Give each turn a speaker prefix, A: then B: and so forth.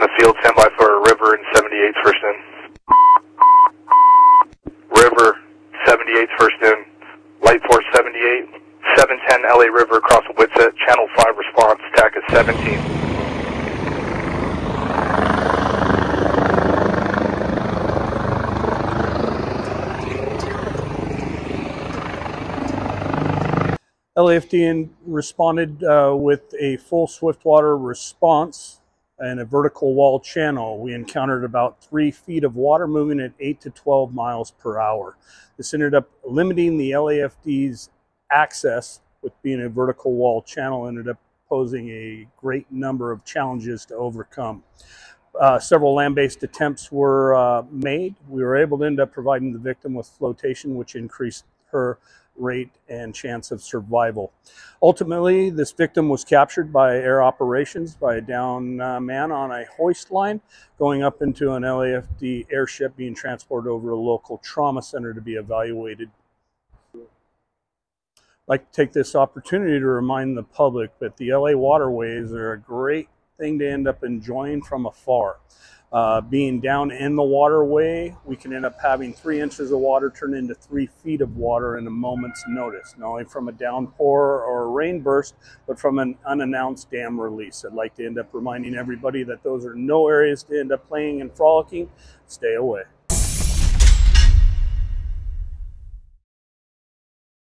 A: in the field, stand by for River and 78 first in. River, 78 first in. Light Force 78, 710 LA River across Whitsett, channel 5 response, TAC at 17.
B: LAFD responded uh, with a full Swiftwater response and a vertical wall channel. We encountered about three feet of water moving at 8 to 12 miles per hour. This ended up limiting the LAFD's access with being a vertical wall channel, ended up posing a great number of challenges to overcome. Uh, several land-based attempts were uh, made. We were able to end up providing the victim with flotation, which increased her rate and chance of survival. Ultimately, this victim was captured by air operations by a down uh, man on a hoist line going up into an LAFD airship being transported over a local trauma center to be evaluated. I'd like to take this opportunity to remind the public that the LA waterways are a great thing to end up enjoying from afar. Uh, being down in the waterway, we can end up having three inches of water turn into three feet of water in a moment's notice, not only from a downpour or a rain burst, but from an unannounced dam release. I'd like to end up reminding everybody that those are no areas to end up playing and frolicking. Stay away.